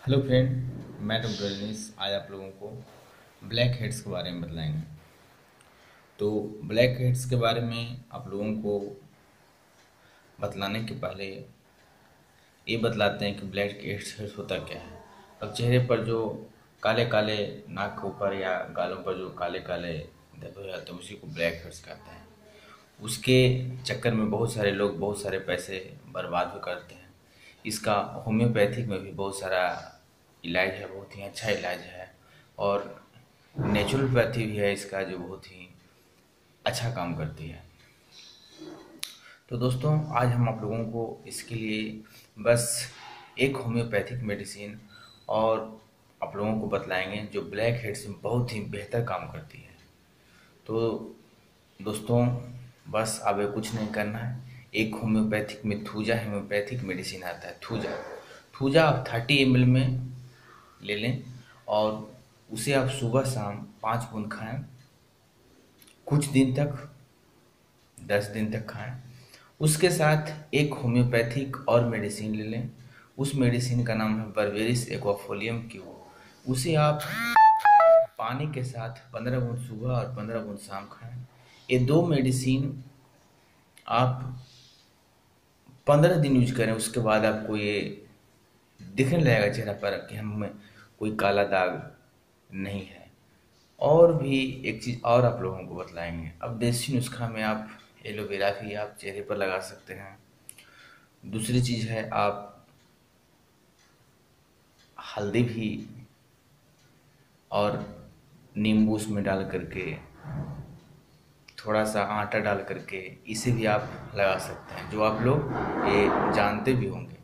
Hello friend मैं doctor Rajneesh, आज आप लोगों को ब्लैक हेड्स के बारे में बतलाएँगे। तो ब्लैक हेड्स के बारे में आप लोगों को बतलाने के पहले ये बतलाते हैं कि ब्लैक हेड्स होता क्या है। अब चेहरे पर जो काले काले नाक के ऊपर या गालों पर जो काले काले दर्द हो जाते हैं, उसी को ब्लैक हेड्स कहते हैं। उसके चक्कर में बहुत सारे लोग बहुत सारे पैसे बर्बाद भी करते हैं। इसका होम्योपैथिक में भी बहुत सारा इलाज है, बहुत ही अच्छा इलाज है और नेचुरोपैथी भी है, इसका जो बहुत ही अच्छा काम करती है। तो दोस्तों, आज हम आप लोगों को इसके लिए बस एक होम्योपैथिक मेडिसिन और आप लोगों को बतलाएँगे जो ब्लैक हेड्स में बहुत ही बेहतर काम करती है। तो दोस्तों, बस अब कुछ नहीं करना है। एक होम्योपैथिक में थूजा, होम्योपैथिक मेडिसिन आता है, थूजा। थूजा आप थर्टी एम में ले लें और उसे आप सुबह शाम पाँच बूंद खाएँ, कुछ दिन तक, दस दिन तक खाएँ। उसके साथ एक होम्योपैथिक और मेडिसिन ले लें। उस मेडिसिन का नाम है बर्वेरिस एक्वाफोलियम क्यू। उसे आप पानी के साथ पंद्रह बूंद सुबह और पंद्रह बूंद शाम खाएँ। ये दो मेडिसिन आप पंद्रह दिन यूज़ करें, उसके बाद आपको ये दिखने लगेगा चेहरा पर कि हम कोई काला दाग नहीं है। और भी एक चीज़ और आप लोगों को बतलाएँगे। अब देसी नुस्खा में आप एलोवेरा भी आप चेहरे पर लगा सकते हैं। दूसरी चीज़ है, आप हल्दी भी और नींबू उसमें डाल करके थोड़ा सा आटा डाल करके इसे भी आप लगा सकते हैं, जो आप लोग ये जानते भी होंगे।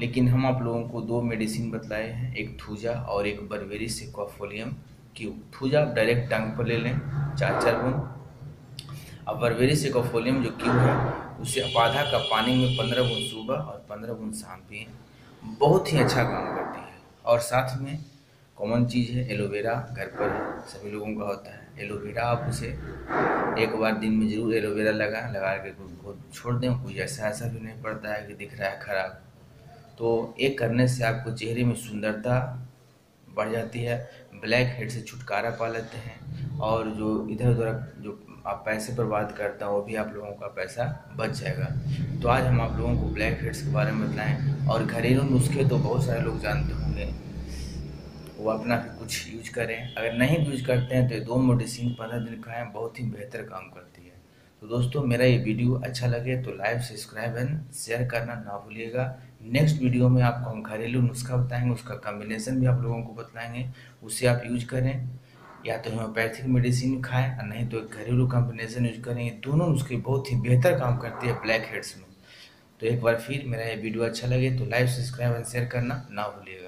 लेकिन हम आप लोगों को दो मेडिसिन बतलाए हैं, एक थूजा और एक बर्बेरी से कॉफोलियम क्यू थूजा आप डायरेक्ट टंग पर ले लें चार चार बूंद। अब बर्बेरी से कॉफोलियम जो क्यू है, उसे आप आधा कप पानी में पंद्रह बूंद सुबह और पंद्रह बूंद शाम पिए। बहुत ही अच्छा काम करती है। और साथ में कॉमन चीज़ है, एलोवेरा घर पर सभी लोगों का होता है। एलोवेरा आप उसे एक बार दिन में ज़रूर एलोवेरा लगा लगा के छोड़ दें कुछ ऐसा ऐसा भी नहीं पड़ता है कि दिख रहा है ख़राब। तो एक करने से आपको चेहरे में सुंदरता बढ़ जाती है, ब्लैक हेड से छुटकारा पा लेते हैं और जो इधर उधर जो आप पैसे बर्बाद करते हैं, वो भी आप लोगों का पैसा बच जाएगा। तो आज हम आप लोगों को ब्लैक हेड्स के बारे में बताएँ और घरेलू नुस्खे तो बहुत सारे लोग जानते होंगे। वो अपना भी कुछ यूज़ करें। अगर नहीं यूज़ करते हैं तो दो मेडिसिन पंद्रह दिन खाएँ, बहुत ही बेहतर काम करती है। तो दोस्तों, मेरा ये वीडियो अच्छा लगे तो लाइक सब्सक्राइब एंड शेयर करना ना भूलिएगा। नेक्स्ट वीडियो में आपको हम घरेलू नुस्खा बताएँगे, उसका कॉम्बिनेशन भी आप लोगों को बताएँगे उसे आप यूज़ करें, या तो होम्योपैथिक मेडिसिन खाएँ और नहीं तो घरेलू कॉम्बिनेशन यूज़ करें। ये दोनों नुस्खे बहुत ही बेहतर काम करती है ब्लैक हेड्स में। तो एक बार फिर मेरा ये वीडियो अच्छा लगे तो लाइक सब्सक्राइब एंड शेयर करना ना भूलिएगा।